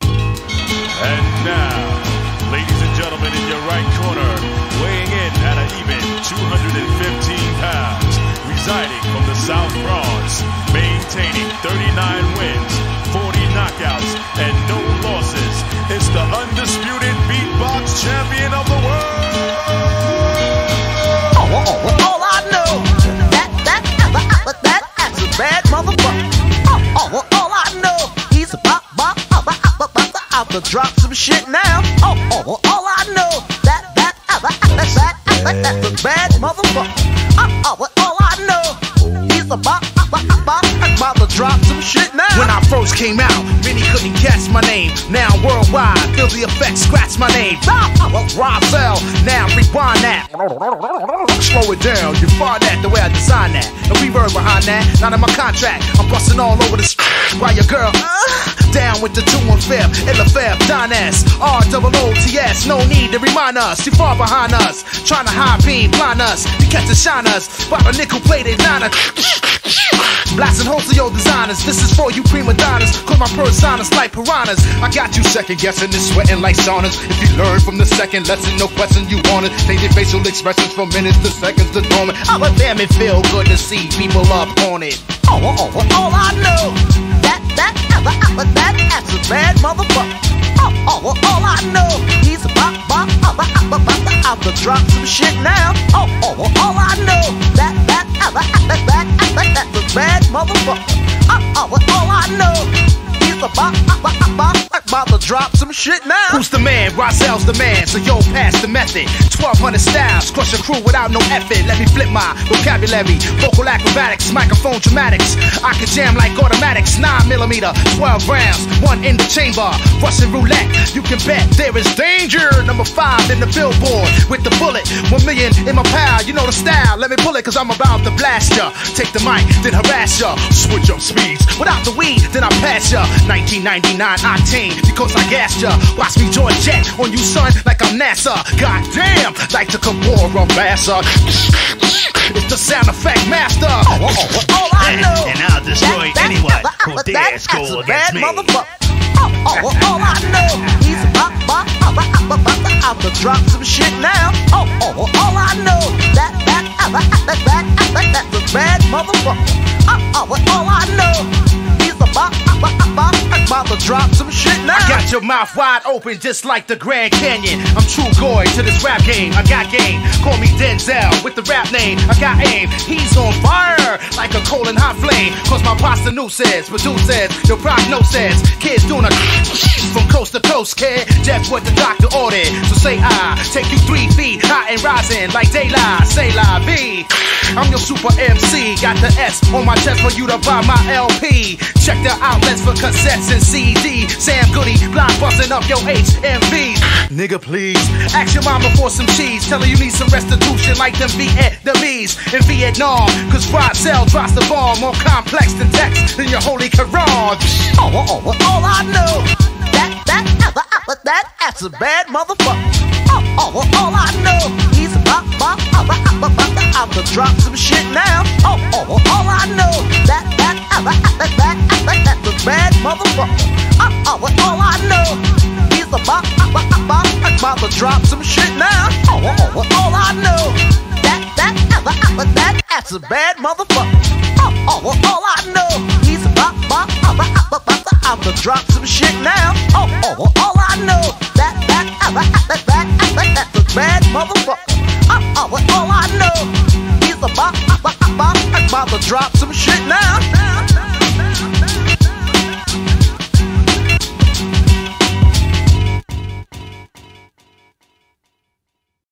And now, ladies and gentlemen, in your right corner, weighing in at an even 215 pounds, residing from the South Bronx, maintaining 39 wins, 40 knockouts, and no losses, it's the undisputed to drop some shit now. Oh, oh, all I know, that, that, ah, ah, that, that, that, that, that's a bad motherfucker. Oh, oh, all I know, he's about, about, to drop some shit now. When I first came out, many couldn't guess my name. Now worldwide, feel the effect, scratch my name. Rahzel, now rewind that. Slow it down, you find that the way I designed that. The reverb behind that, not in my contract. I'm busting all over the street while your girl, uh, down with the 2 1 fifth, Feb, Don S, R double O T S. No need to remind us, too far behind us. Trying to high beam, blind us, you catch and shine us. By a nickel plated niner. Blasting holes to your designers. This is for you prima donnas. Cause my personas like piranhas. I got you second guessing and sweating like saunas. If you learn from the second lesson, no question you want it. Take your facial expressions from minutes to seconds to dormant. Oh, but damn, it feel good to see people up on it. Oh, oh, oh, all I know, that ever, ever, that ever bad motherfucker. Oh, oh, well, all I know, he's a bop, bop, ever, ever, ever, ever, drop some shit now. Oh, oh, all I know, that, that, ever, ever, that, ever, that's a bad motherfucker. Oh, oh, all I know, he's a bop, bop bop about to drop some shit now. Who's the man? Rahzel's the man, so yo, pass the method. 1200 styles, crush a crew without no effort. Let me flip my vocabulary, vocal acrobatics, microphone dramatics. I can jam like automatics, 9 millimeter, 12 rounds, one in the chamber. Russian roulette, you can bet there is danger. Number five in the billboard with the bullet, one million in my pal. You know the style, let me pull it, cause I'm about to blast ya. Take the mic, then harass ya. Switch up speeds, without the weed, then I pass ya. 1999 octane, because I gassed ya. Watch me join jet on you, son, like I'm NASA. Goddamn, like the Kabora Massa. It's the sound effect master. Oh, oh, all I know, And I'll destroy that, anyone that, who dares that's go against bad me. Motherfucker. Oh, oh, all I know, he's about, about, about, about, about, about to drop some shit now. Drop some shit now. I got your mouth wide open just like the Grand Canyon. I'm true goy to this rap game. I got game. Call me Denzel with the rap name. I got aim. He's on fire like a coal and hot flame. Cause my pasta new says, produces, your prognosis. Kids doing a from coast to coast, kid. Just what the doctor ordered. So say I take you three feet high and rising like daylight. Say la vie. I'm your super MC. Got the S on my chest for you to buy my LP. Check the outlets for cassettes and CD. Sam Goody, blind busting up your HMV. Nigga, please. Ask your mama for some cheese. Tell her you need some restitution like them Vietnamese in Vietnam. Cause Rahzel drops the bomb more complex than text in your holy Quran. Oh, oh, oh, all I know, that, that, that, that, that, that's a bad motherfucker. Oh, oh, all I know, he's about, about, about, about, about, about to drop some shit now. Oh, oh, oh, all I know, that, that, ah, ah, that, that, that, that, that's a bad motherfucker. Oh, oh, all I know, he's about, about, uh, about, uh, about to drop some shit now. Oh, oh, all I know, that, that, ah, that, that, that, that's a bad motherfucker. Oh, oh, all I know, he's about, about, about, about, about to drop some shit now. Oh, oh, all I know, that, that, that, that, that, that, that's a bad motherfucker.